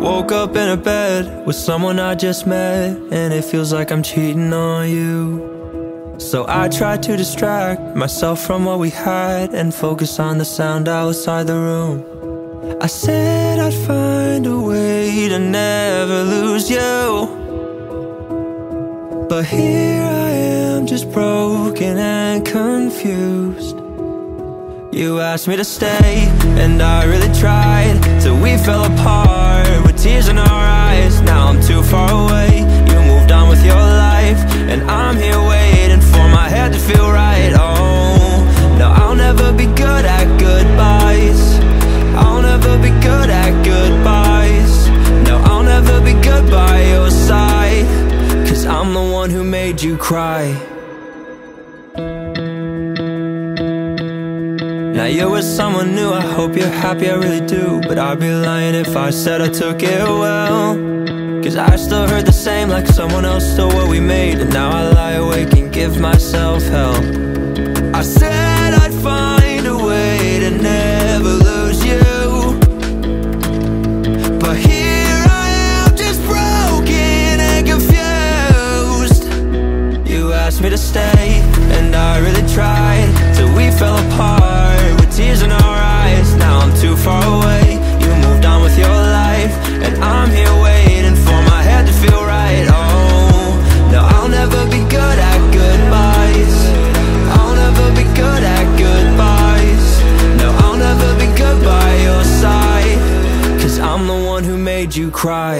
Woke up in a bed with someone I just met And it feels like I'm cheating on you. So I tried to distract myself from what we had And focus on the sound outside the room. I said I'd find a way to never lose you. But here I am just broken and confused. You asked me to stay and I really tried Till we fell apart tears in our eyes. Now I'm too far away, you moved on with your life. And I'm here waiting for my head to feel right. Oh, no, I'll never be good at goodbyes. I'll never be good at goodbyes. No, I'll never be good by your side. Cause I'm the one who made you cry Now you're with someone new, I hope you're happy, I really do. But I'd be lying if I said I took it well. Cause I still heard the same like someone else stole what we made. And now I lie awake and give myself hell. I said I'd find a way to never lose you. But here I am just broken and confused. You asked me to stay and I really made you cry